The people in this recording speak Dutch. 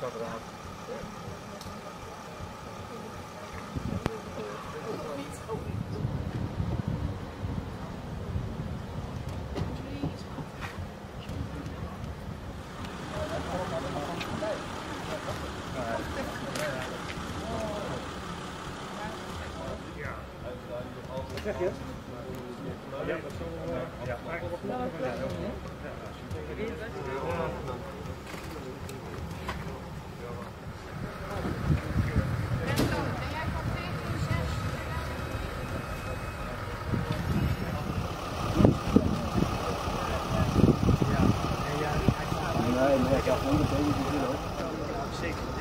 Wat zeg je? Ja, dat zal wel. Ja, Ai, que a fundo tem de novo.